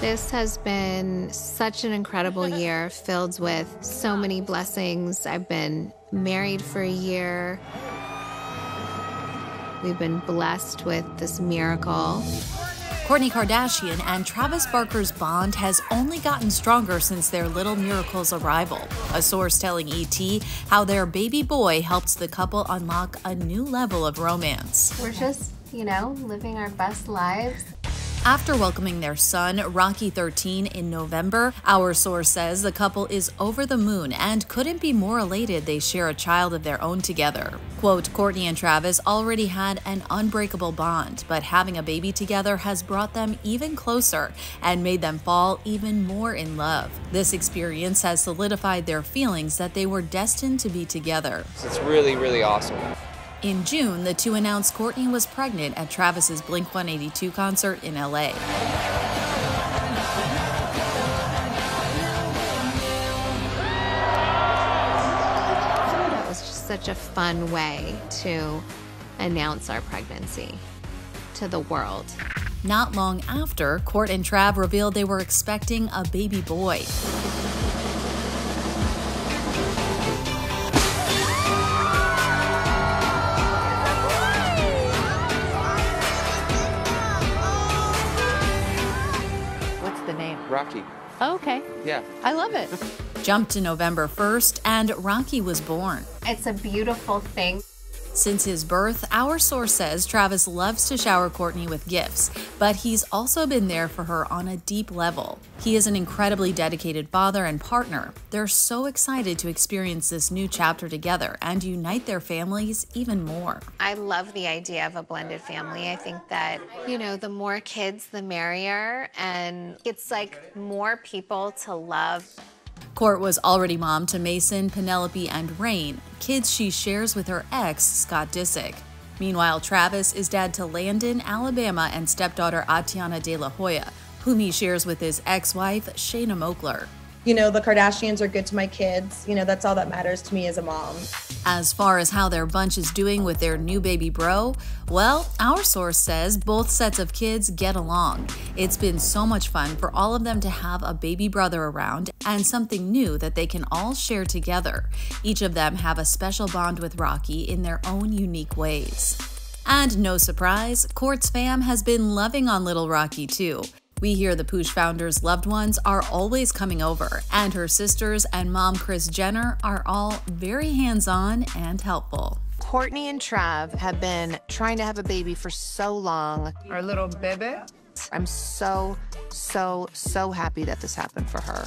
This has been such an incredible year filled with so many blessings. I've been married for a year. We've been blessed with this miracle. Kourtney Kardashian and Travis Barker's bond has only gotten stronger since their little miracle's arrival. A source telling ET how their baby boy helped the couple unlock a new level of romance. We're just, you know, living our best lives. After welcoming their son, Rocky 13, in November, our source says the couple is over the moon and couldn't be more elated they share a child of their own together. Quote, Kourtney and Travis already had an unbreakable bond, but having a baby together has brought them even closer and made them fall even more in love. This experience has solidified their feelings that they were destined to be together. It's really, really awesome. In June, the two announced Kourtney was pregnant at Travis's Blink 182 concert in LA. That was just such a fun way to announce our pregnancy to the world. Not long after, Kourt and Trav revealed they were expecting a baby boy. Rocky. Oh, okay. Yeah. I love it. Jumped to November 1st, and Rocky was born. It's a beautiful thing. Since his birth, our source says Travis loves to shower Kourtney with gifts, but he's also been there for her on a deep level. He is an incredibly dedicated father and partner. They're so excited to experience this new chapter together and unite their families even more. I love the idea of a blended family. I think that, you know, the more kids, the merrier. And it's like more people to love. Kourt was already mom to Mason, Penelope, and Reign, kids she shares with her ex, Scott Disick. Meanwhile, Travis is dad to Landon, Alabama, and stepdaughter Atiana De La Hoya, whom he shares with his ex wife, Shanna Moakler. You know, the Kardashians are good to my kids. You know, that's all that matters to me as a mom. As far as how their bunch is doing with their new baby bro, well, our source says both sets of kids get along. It's been so much fun for all of them to have a baby brother around and something new that they can all share together. Each of them have a special bond with Rocky in their own unique ways. And no surprise, Kourt's fam has been loving on little Rocky too. We hear the Poosh founder's loved ones are always coming over, and her sisters and mom Kris Jenner are all very hands on and helpful. Kourtney and Trav have been trying to have a baby for so long. Our little baby. I'm so, so, so happy that this happened for her.